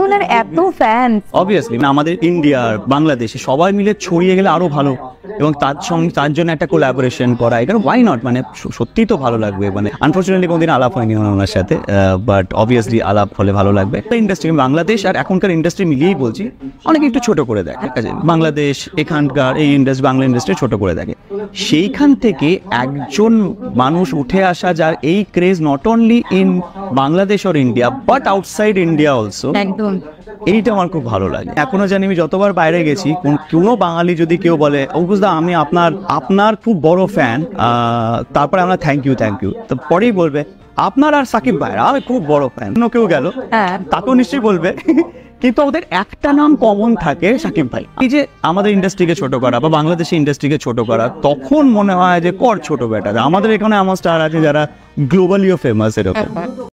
মানে এত fan obviously আমাদের ইন্ডিয়া বাংলাদেশে সবাই মিলে ছড়িয়ে গেলে আরও ভালো। এবং তার সঙ্গে তার জন্য একটা কোলাবোরেশন করা এখানে ওয়াই নট মানে সত্যিই তো ভালো লাগবে মানে আনফর্চুনেটলি কোনোদিন আলাপ হয়নি ওনার সাথে বাট অবভিয়াসলি আলাপ হলে ভালো লাগবে। ইন্ডাস্ট্রি বাংলাদেশ আর এখনকার ইন্ডাস্ট্রি মিলিয়েই বলছি অনেকে একটু ছোট করে দেখে বাংলাদেশ এখানকার এই ইন্ডাস্ট্রি বাংলা ইন্ডাস্ট্রি ছোট করে দেখে। সেইখান থেকে একজন মানুষ উঠে আসা যার এই craze not only in Bangladesh or India but outside India also একদম। এইটা আমার খুব ভালো লাগে। এখনও জানি আমি যতবার বাইরে গেছি কোনো বাঙালি যদি কেউ বলে অঙ্কুশদা আমি আপনার আপনার খুব বড় ফ্যান তারপরে আমরা থ্যাংক ইউ থ্যাংক ইউ তো পরেই বলবে আপনার আর সাকিব ভাই আমি খুব বড় ফ্যান অন্য কেউ গেল হ্যাঁ। তাকেও নিশ্চয়ই বলবে। কিন্তু ওদের একটা নাম কমন থাকে সাকিব ভাই। এই যে আমাদের ইন্ডাস্ট্রিকে ছোট করা বা বাংলাদেশি ইন্ডাস্ট্রিকে ছোট করা তখন মনে হয় যে কর ছোট বেটা। আমাদের এখানে এমন স্টার আছে যারা গ্লোবালিও ফেমাস এরকম।